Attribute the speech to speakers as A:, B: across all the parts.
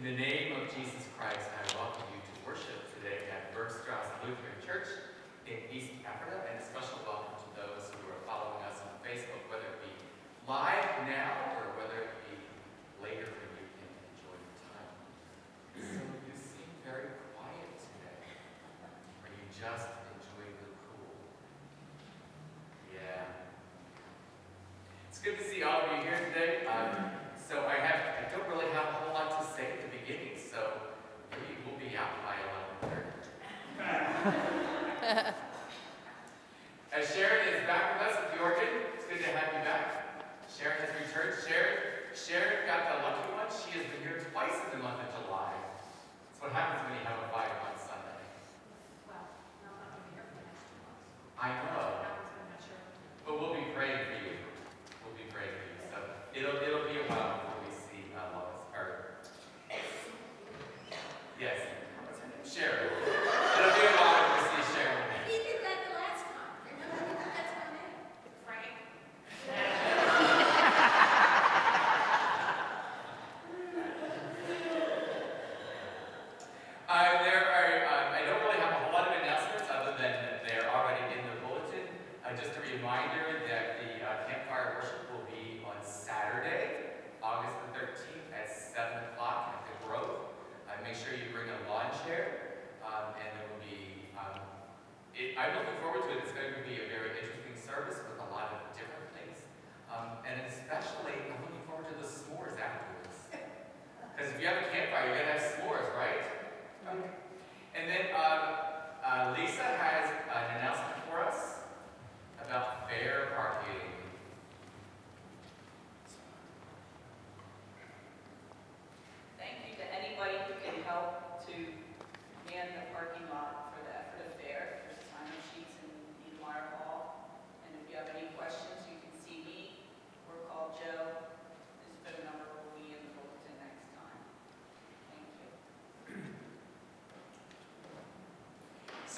A: In the name of Jesus Christ, I welcome you to worship today at Bergstrasse Lutheran Church in East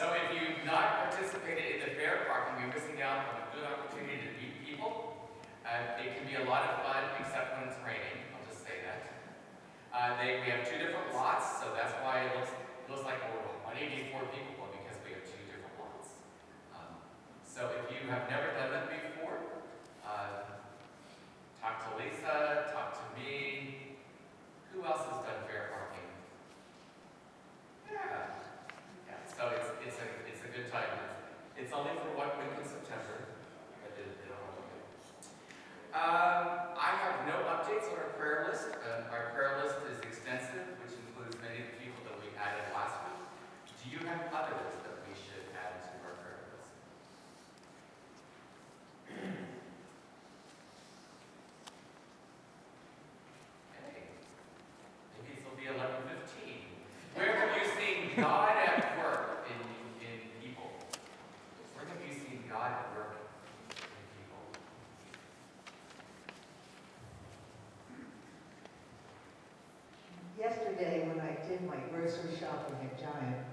A: So if you've not participated in the fair parking, you're missing out on a good opportunity to meet people. Uh, it can be a lot of fun, except when it's raining. I'll just say that. Uh, they, we have two different lots, so that's why it looks, looks like we're 184 people, because we have two different lots. Um, so if you have never
B: grocery shopping at Giant.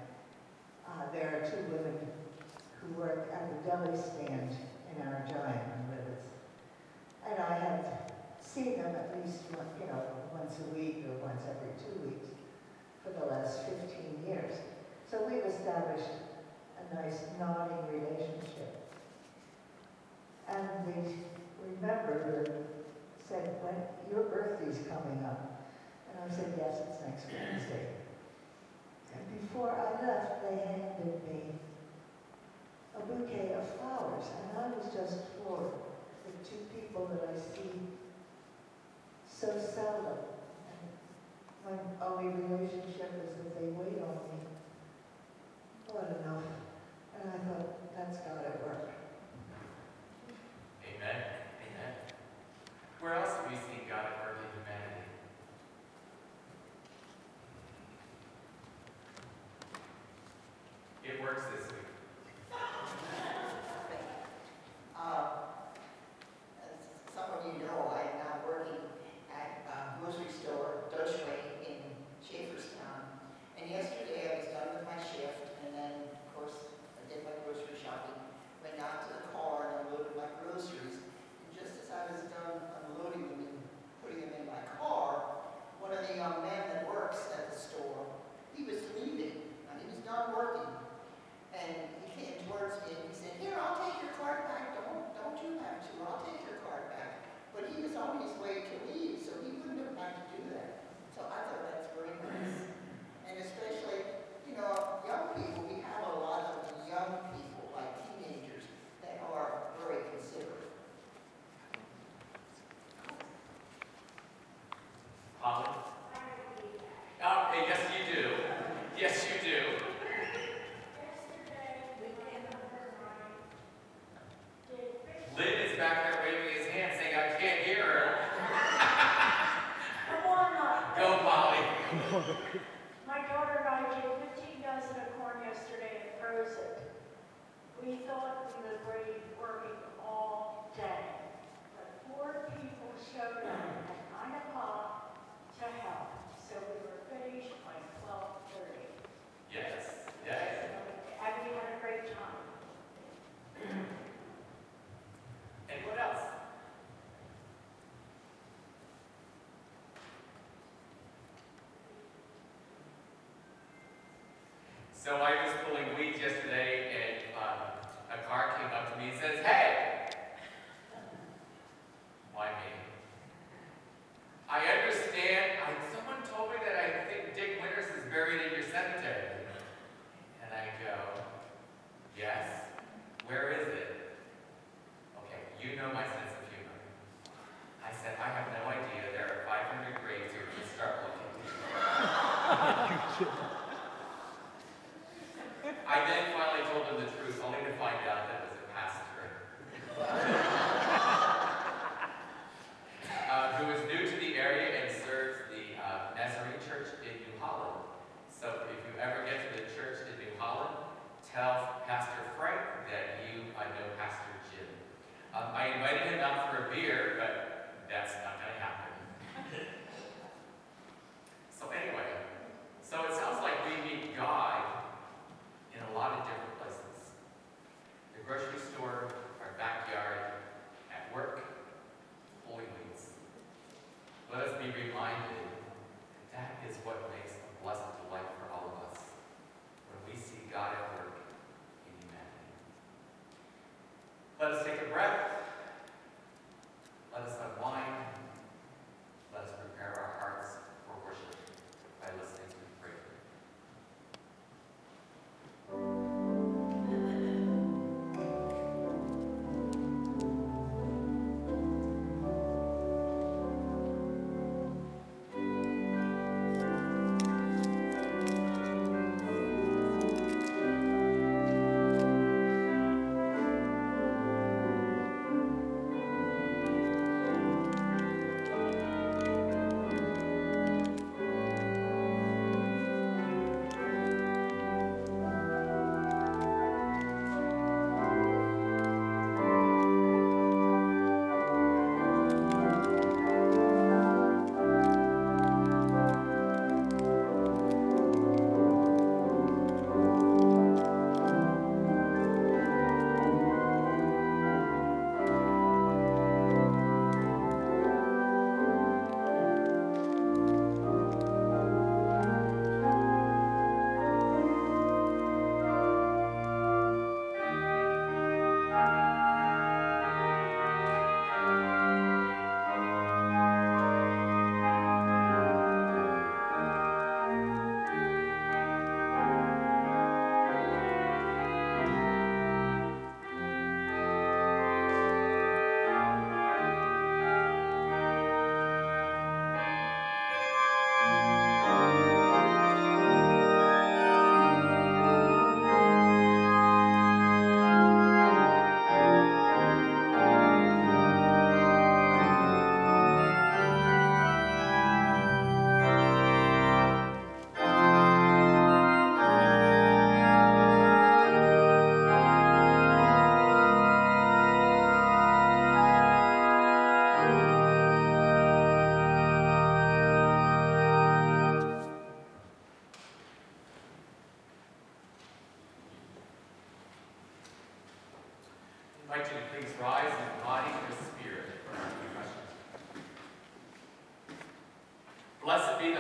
B: So I was
A: pulling weeds yesterday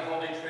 A: Blessed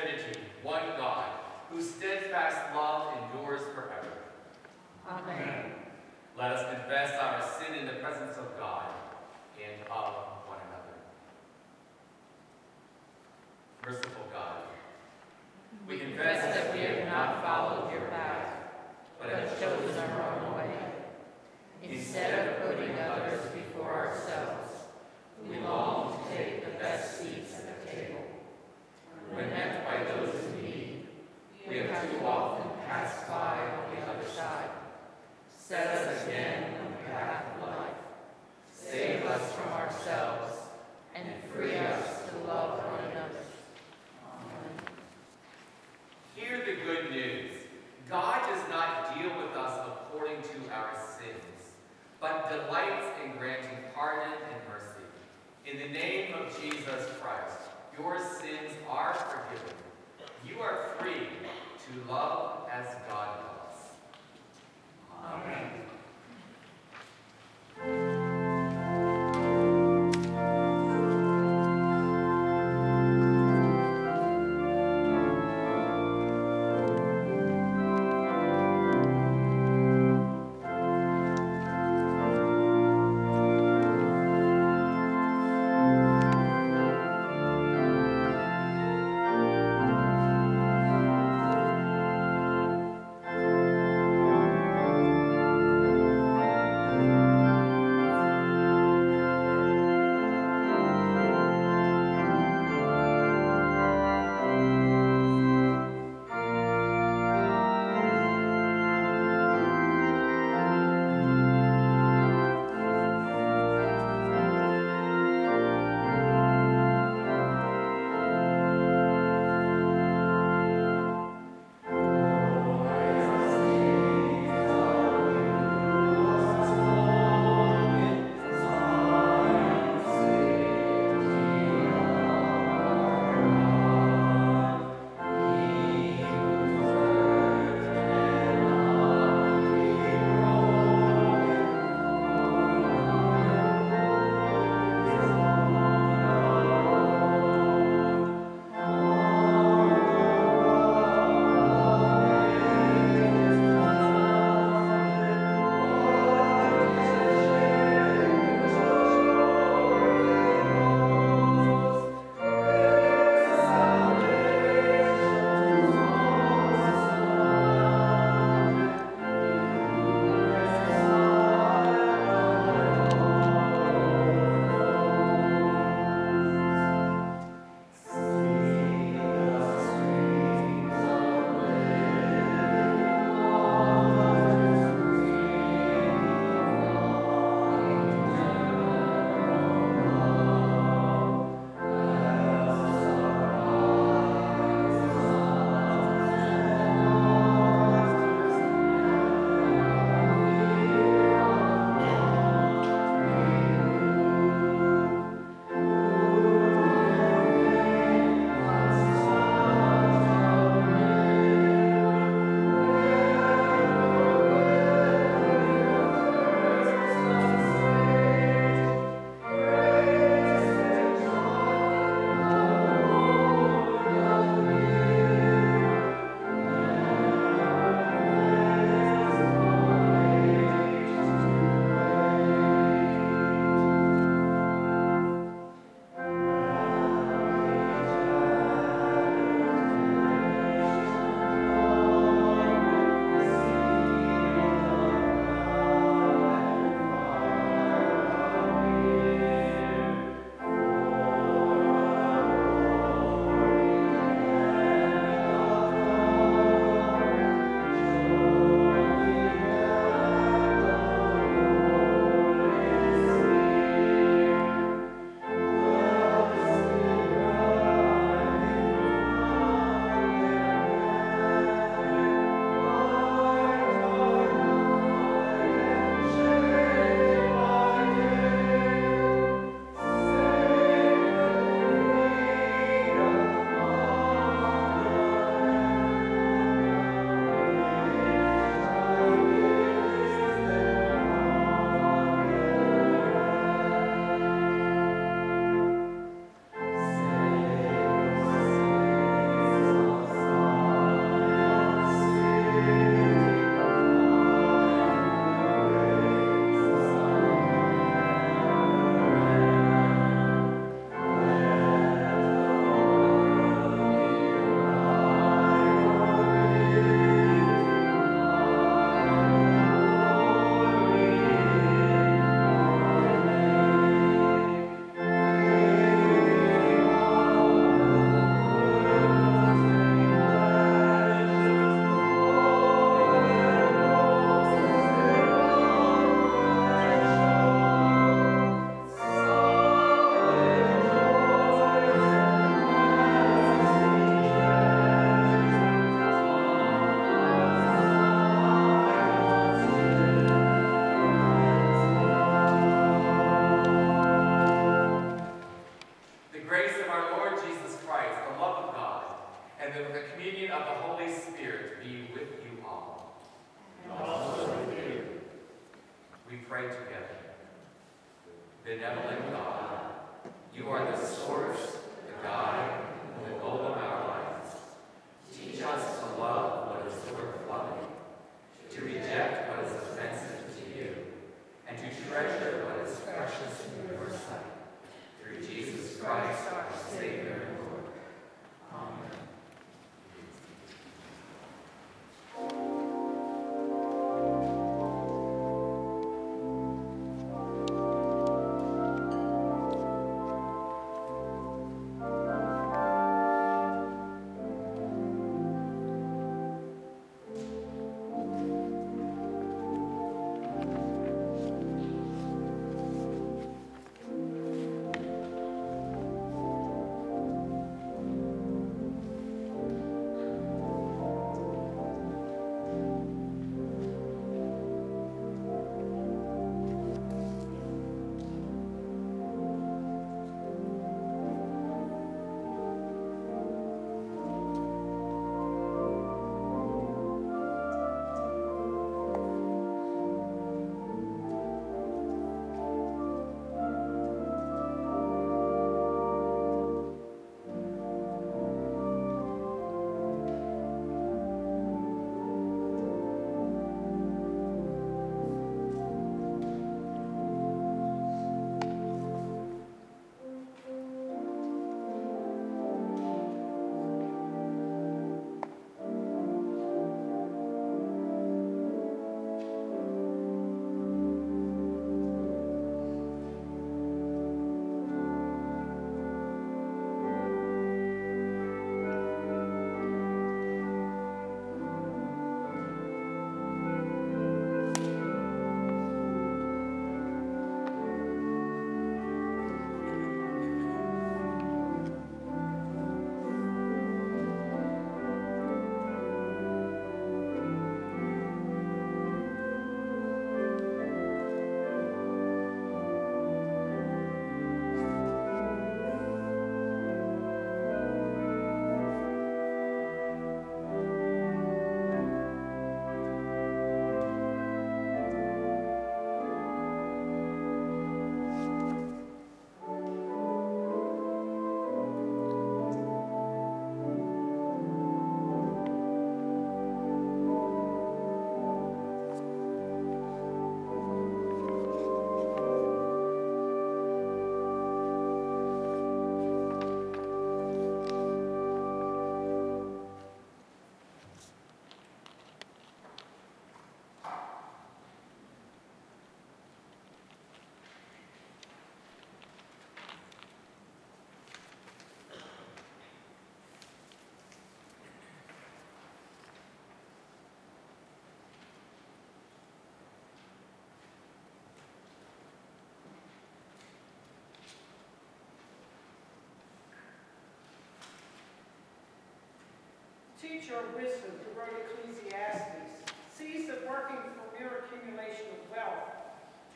A: Teach your
C: wisdom, who wrote Ecclesiastes, sees that working for mere accumulation of wealth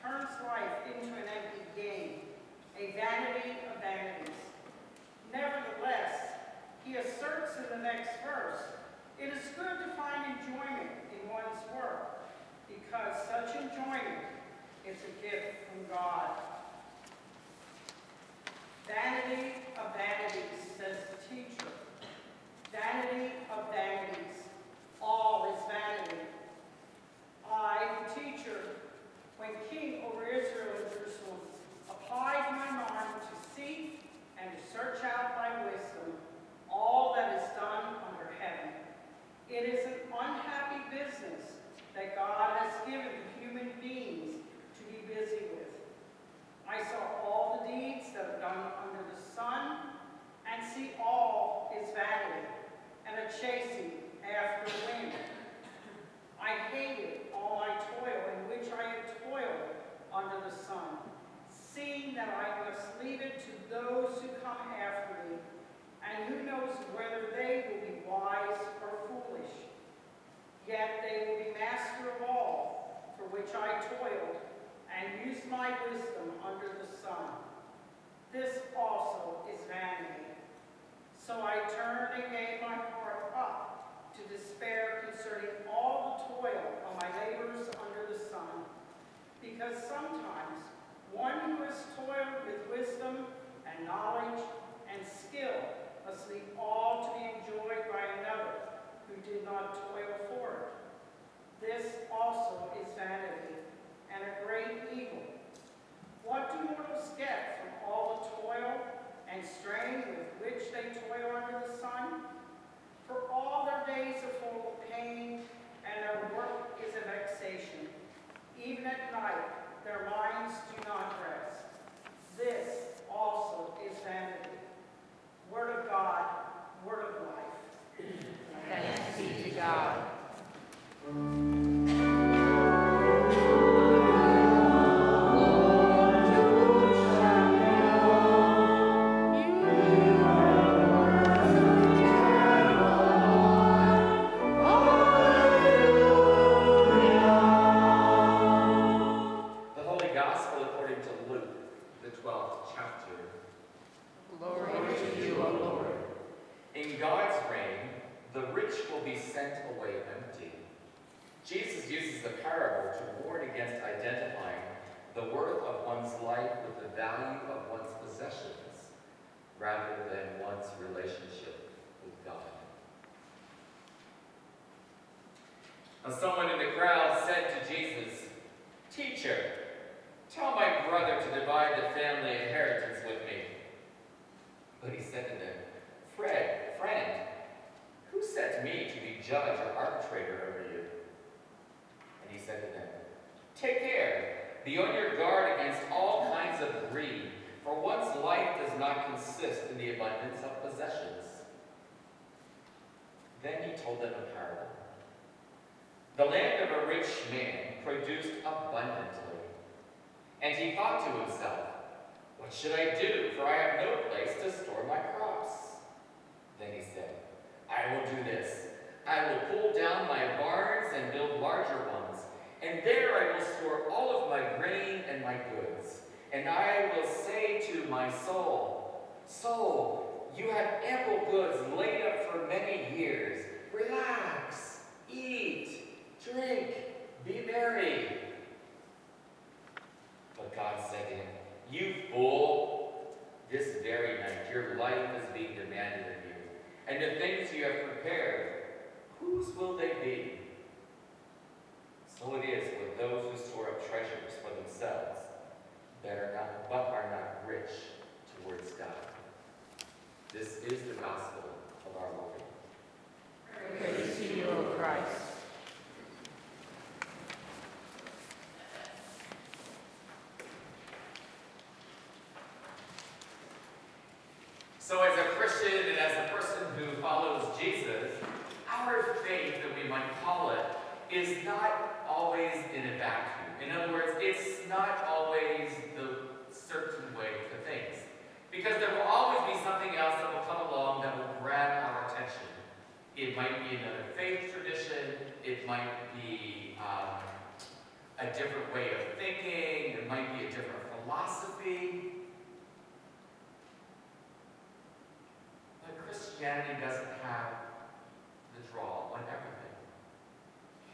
C: turns life into an empty game, a vanity of vanities. Nevertheless, he asserts in the next verse, it is good to find enjoyment in one's work, because such enjoyment is a gift from God. Vanity of vanities, says the teacher. Vanity of vanities. All is vanity. I, the teacher, when king over Israel and Jerusalem, applied my mind to seek and to search out by wisdom all that is done under heaven. It is an unhappy business that God has given human beings to be busy with. I saw all the deeds that are done under the sun, and see all is vanity, and a chasing after wind. I hated all my toil in which I had toiled under the sun, seeing that I must leave it to those who come after me, and who knows whether they will be wise or foolish. Yet they will be master of all, for which I toiled, and used my wisdom under the sun. This also is vanity. So I turned and gave my
D: heart up to
A: despair concerning all the toil of my labors under the sun, because sometimes one who has toiled with wisdom and knowledge and skill must leave all to be enjoyed by another who did not toil for it. This also is vanity and a great evil. What do mortals get from all the toil and strain with which they toil under the sun, for all their days are full of pain, and their work is a vexation. Even at night, their minds do not rest. This also is vanity. Word of God, word of life. Thanks be to God. Have prepared, whose will they be? So it is with those who store up treasures for themselves, that are not, but are not rich towards God. This is the gospel of our Lord.
D: Praise to you, O Christ.
A: So, as a Christian and as a person who follows Jesus, our faith, that we might call it, is not always in a vacuum. In other words, it's not always the certain way to things. Because there will always be something else that will come along that will grab our attention. It might be another faith tradition, it might be um, a different way of thinking, it might be a different philosophy. But Christianity doesn't have the draw on everything.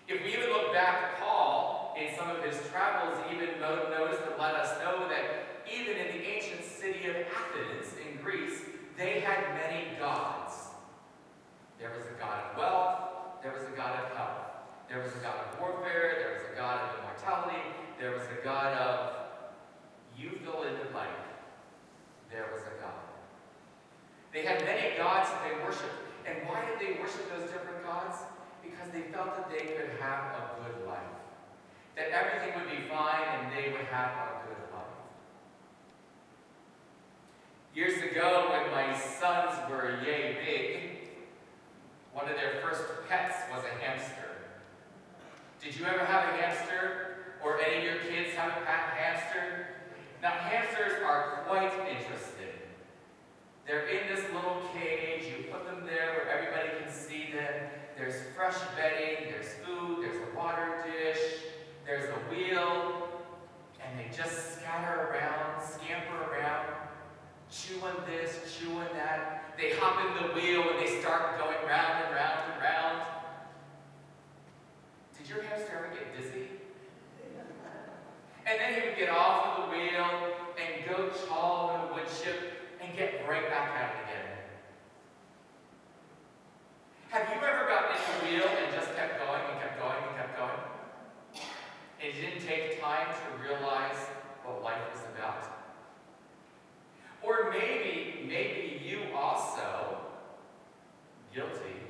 A: If we even look back at Paul in some of his travels, even no- notice to let us know that even in the ancient city of Athens in Greece, they had many gods. There was a god of wealth, there was a god of health, there was a god of warfare, there was a god of immortality, there was a god of you fill in the blank. There was a god. They had many gods that they worshiped. And why did they worship those different gods? Because they felt that they could have a good life. That everything would be fine and they would have a good life. Years ago, when my sons were yay big, one of their first pets was a hamster. Did you ever have a hamster? Or any of your kids have a pet hamster? Now, hamsters are quite interesting. They're in this little cage. You put them there where everybody can see them. There's fresh bedding, there's food, there's a water dish, there's a wheel, and they just scatter around, scamper around, chewing this, chewing that. They hop in the wheel and they start going round and round and round. Did your hamster ever get dizzy? And then he would get off of the wheel and go chaw on the wood chip and get right back at it again. Have you ever gotten into a wheel and just kept going and kept going and kept going? And didn't take time to realize what life was about? Or maybe, maybe you also, guilty,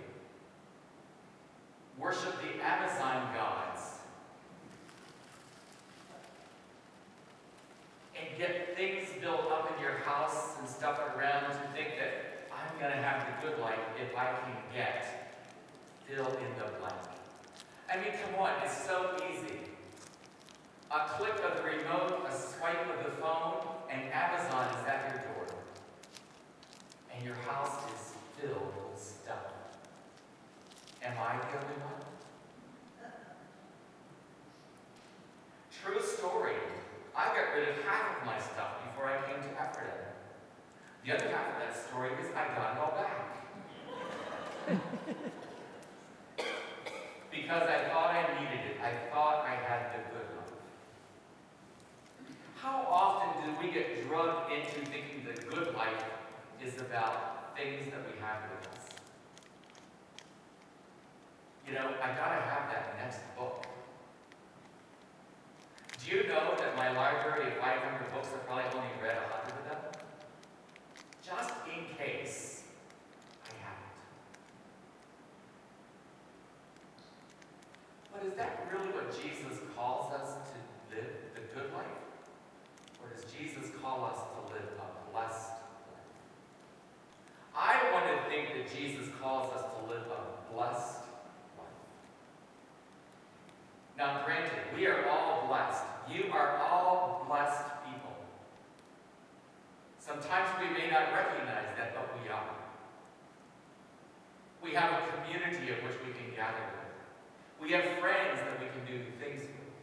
A: worship the Amazon gods and get things built up in your house and stuff around to think that good life if I can get fill in the blank. I mean, come on, it's so easy. A click of the remote, a swipe of the phone, and Amazon is at your door. And your house is filled with stuff. Am I the only one? True story. I got rid of half of my stuff before I came to Ephrata. The other half of that story is I got it all back. because I thought I needed it. I thought I had the good life. How often do we get drugged into thinking the good life is about things that we have with us? You know, I gotta have that next book. Do you know that my library of 500 books, I've probably only read 100 of them? Just in case I haven't. But is that really what Jesus calls us to live the good life? Or does Jesus call us to live a blessed life? I want to think that Jesus calls us to live a blessed life. Now, granted, we are all blessed. You are all blessed people. Sometimes we may not recognize that, but we are. We have a community of which we can gather with. We have friends that we can do things with.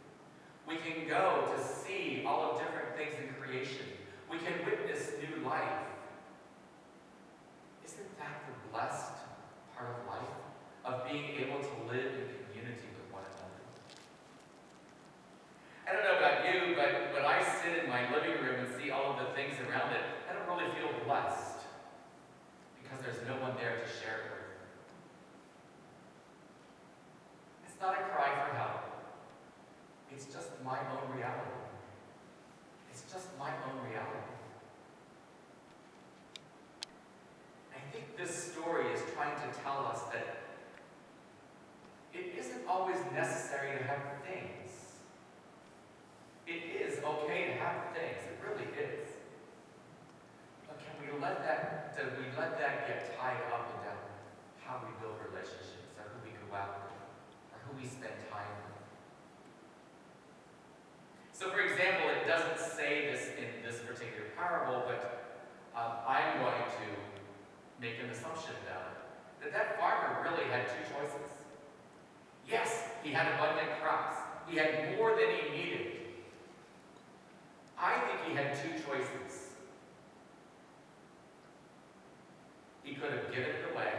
A: We can go to see all of different things in creation. We can witness new life. Isn't that the blessed part of life? Of being able to live in community with one another. I don't know about you, but when I sit in my living room and see all of the things around it, really feel blessed because there's no one there to share it with. It's not a cry for help. It's just my own reality. It's just my own reality. I think this story is trying to tell us that it isn't always necessary to have things. It is okay to have things, it really is. But can we let that, do we let that get tied up into how we build relationships, or who we go out with, or who we spend time with? So, for example, it doesn't say this in this particular parable, but um, I'm going to make an assumption about it. That that farmer really had two choices. Yes, he had abundant crops. He had more than he needed. I think he had two choices. He could have given it away.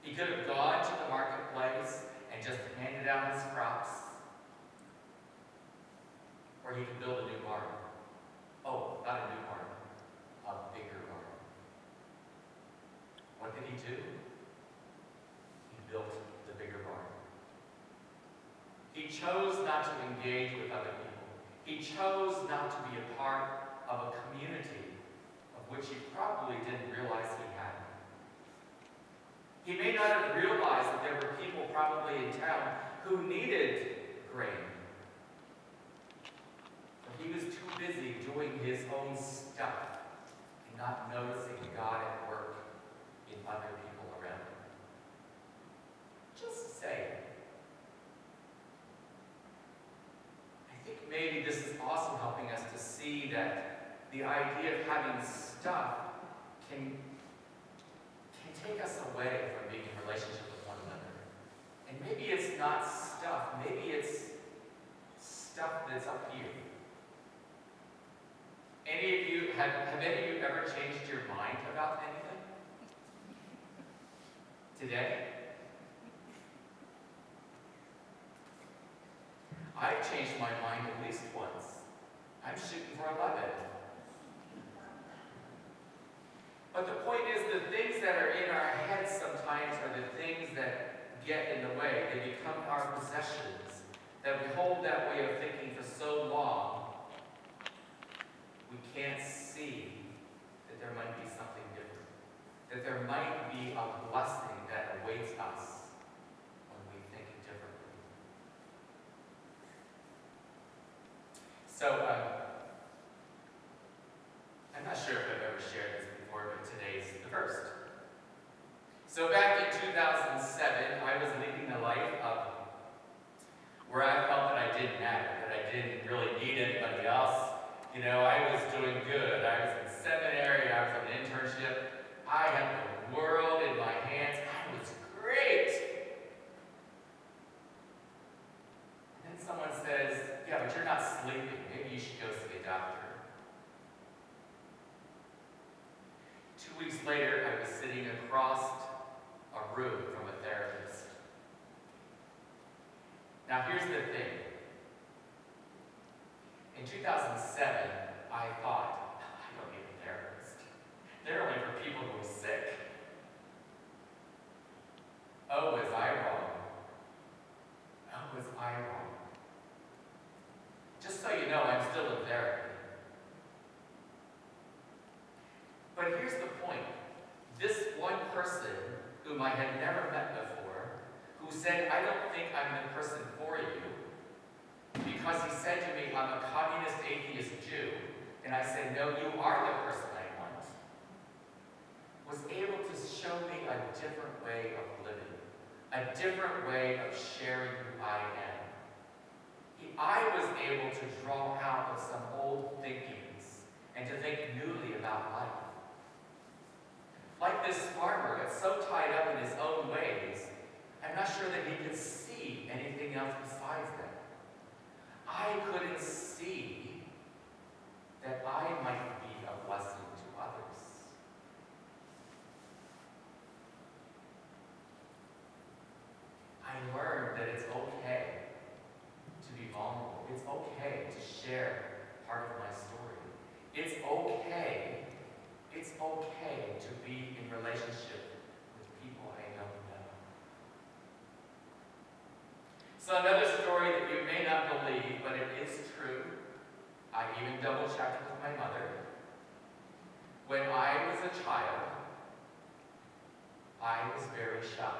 A: He could have gone to the marketplace and just handed out his crops. Or he could build a new barn. Oh, not a new barn, a bigger barn. What did he do? He built the bigger barn. He chose not to engage with other people. He chose not to be a part of a community of which he probably didn't realize he had. He may not have realized that there were people probably in town who needed grain. But he was too busy doing his own stuff and not noticing God at work in other people around him. Just saying. I think this is also helping us to see that the idea of having stuff can, can take us away from being in relationship with one another. And maybe it's not stuff, maybe it's stuff that's up here. Any of you, have, have any of you ever changed your mind about anything? Today? I've changed my mind. I'm shooting for 11. But the point is, the things that are in our heads sometimes are the things that get in the way. They become our possessions, that we hold that way of thinking for so long, we can't see that there might be something different. That there might be a blessing that awaits us So, um, I'm not sure if I've ever shared this before, but today's the first. So, back in 2007, I was leading a life of where I felt that I didn't matter, that I didn't really need anybody else. You know, I was doing good. I was in seminary, I was on an internship. I had the world in my hands. I was great. And then someone says, Yeah, but you're not sleeping she goes to the doctor. Two weeks later, I was sitting across a room from a therapist. Now, here's the thing. In 2007, I thought, So another story that you may not believe, but it is true. I even double checked with my mother. When I was a child, I was very shy.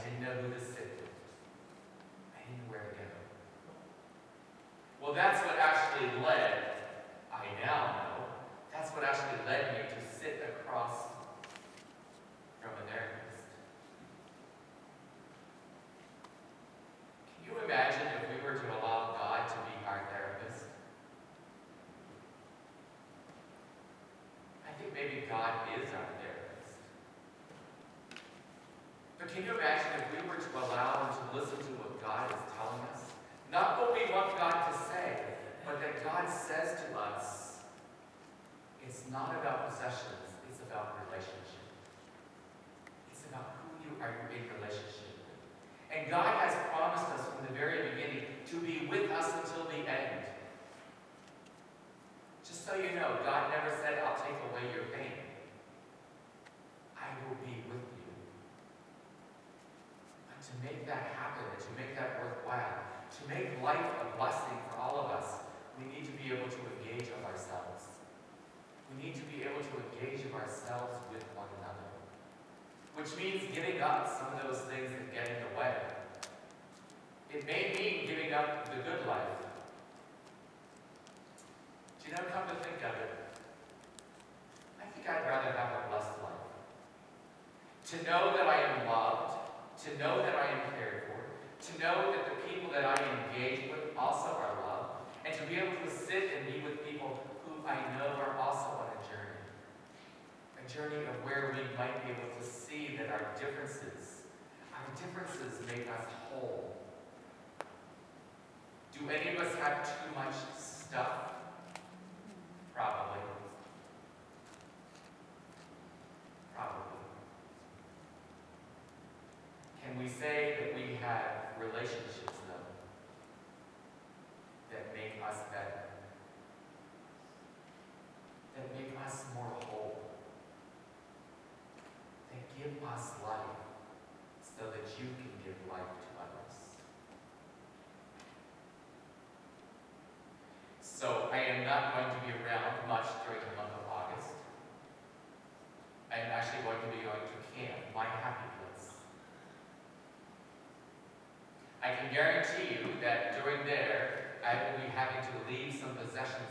A: I didn't know who this to know that I am loved, to know that I am cared for, to know that the people that I engage with also are loved, and to be able to sit and be with people who I know are also on a journey. A journey of where we might be able to see that our differences, our differences make us whole. Do any of us have too much stuff? say can guarantee you that during there, I will be having to leave some possessions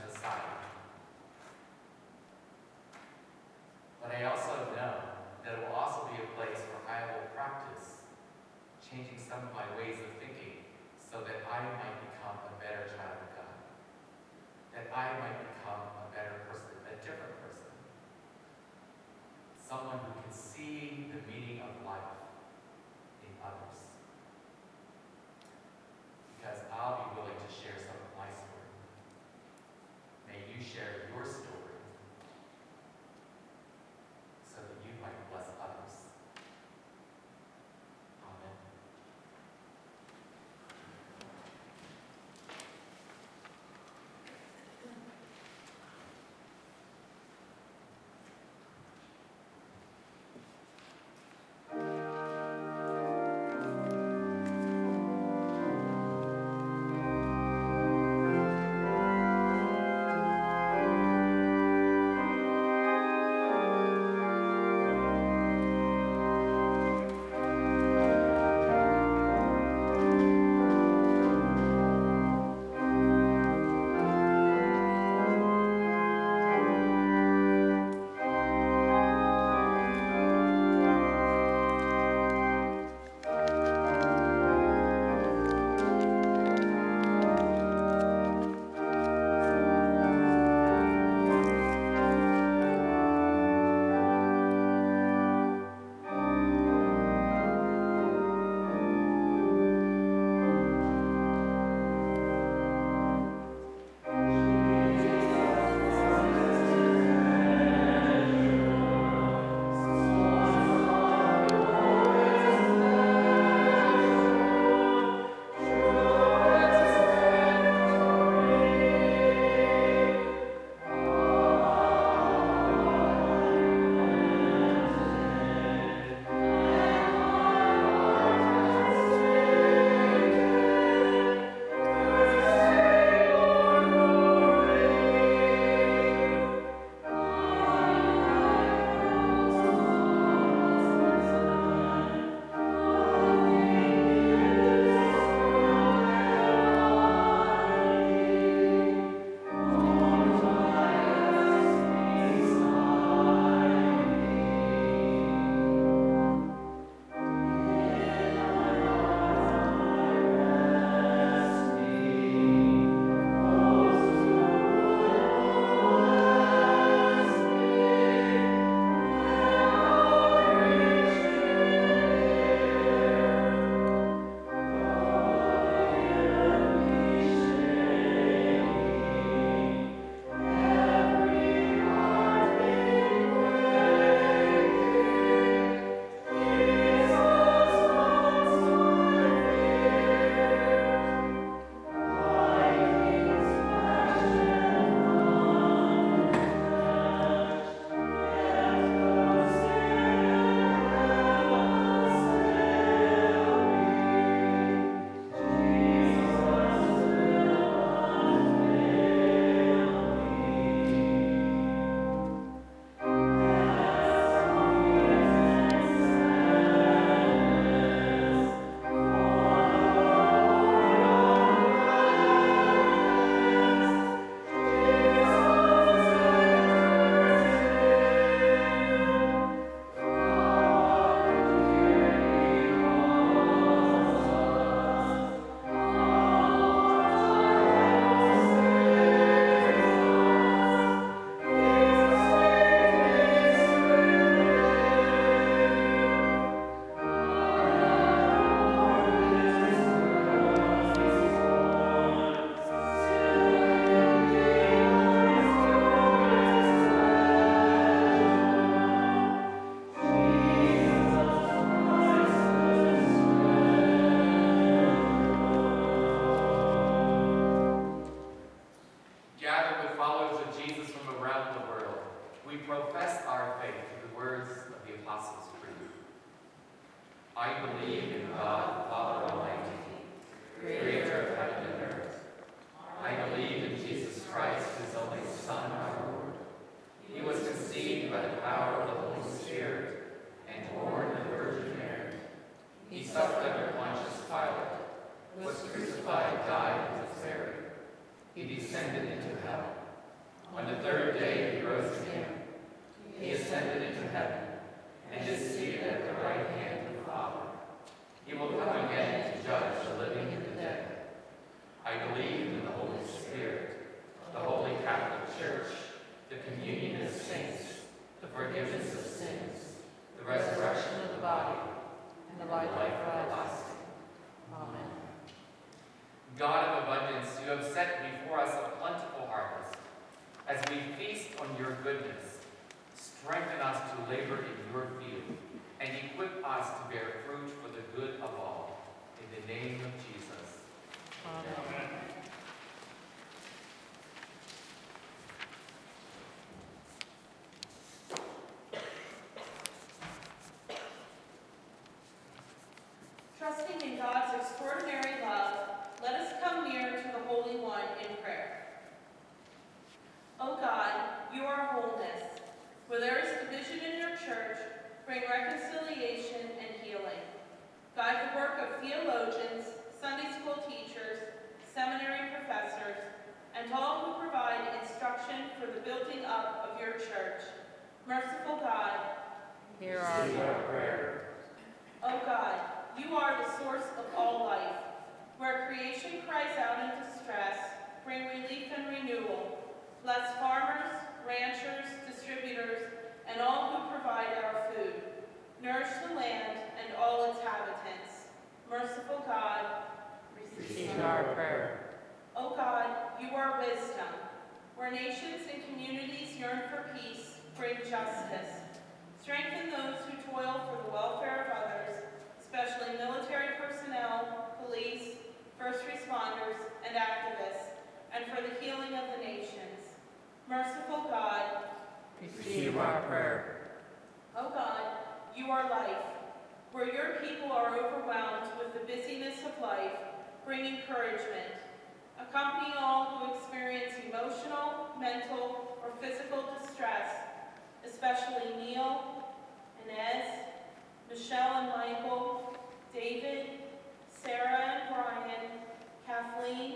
E: Kathleen,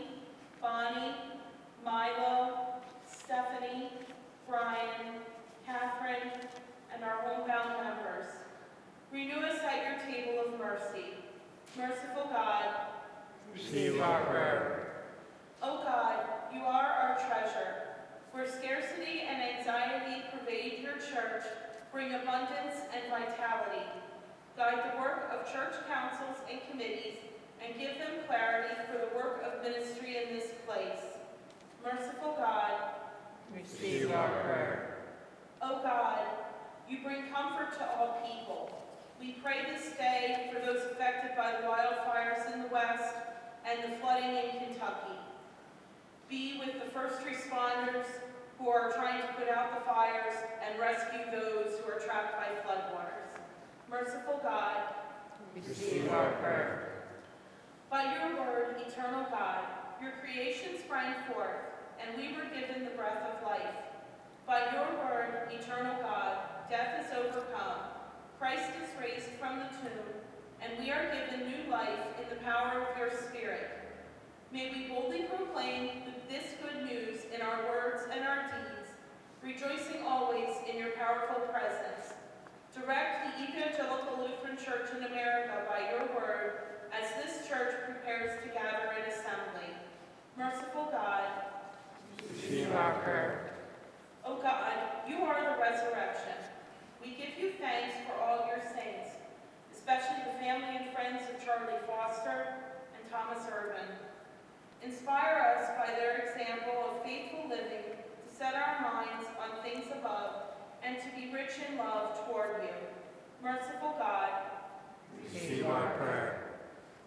E: Bonnie, Milo, Stephanie, Brian, Catherine, and our homebound members. Renew us at your table of mercy. Merciful God,
D: Receive our prayer.
E: O God, you are our treasure. Where scarcity and anxiety pervade your church, bring abundance and vitality. Guide the work of church councils and committees, and give them clarity for the work of ministry in this place. Merciful God,
D: Receive our prayer.
E: O God, you bring comfort to all people. We pray this day for those affected by the wildfires in the west and the flooding in Kentucky. Be with the first responders who are trying to put out the fires and rescue those who are trapped by floodwaters. Merciful God,
D: Receive our prayer.
E: By your word, eternal God, your creation sprang forth, and we were given the breath of life. By your word, eternal God, death is overcome, Christ is raised from the tomb, and we are given new life in the power of your Spirit. May we boldly proclaim this good news in our words and our deeds, rejoicing always in your powerful presence. Direct the Evangelical Lutheran Church in America by your word as this church prepares to gather in assembly. Merciful God,
D: Receive our prayer.
E: O God, you are the resurrection. We give you thanks for all your saints, especially the family and friends of Charlie Foster and Thomas Irvin. Inspire us by their example of faithful living to set our minds on things above and to be rich in love toward you. Merciful God,
D: Receive our prayer.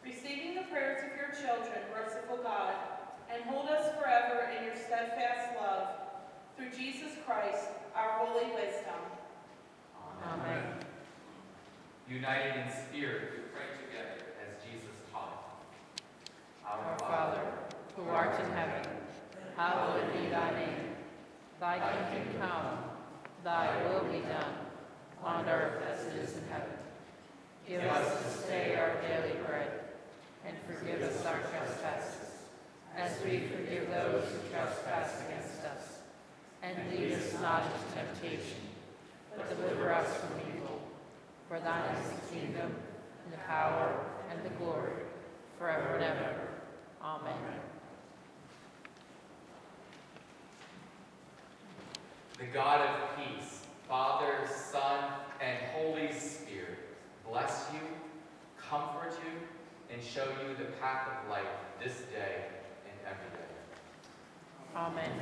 E: Receiving the prayers of your children, merciful God, and hold us forever in your steadfast love. Through Jesus Christ, our holy wisdom.
D: Amen.
A: United in spirit, we pray together as Jesus taught.
D: Our Father, who art in heaven, hallowed be thy name. Thy kingdom come, thy will be done, on earth as it is in heaven. Give us this day our daily bread, and forgive us our trespasses, as we forgive those who trespass against us. And lead us not into temptation, but deliver us from evil. For thine is the kingdom, and the power, and the glory, forever and ever. Amen.
A: The God of peace, Father, Son, and Holy Spirit, bless you, comfort you, and show you the path of life this day and every day.
D: Amen.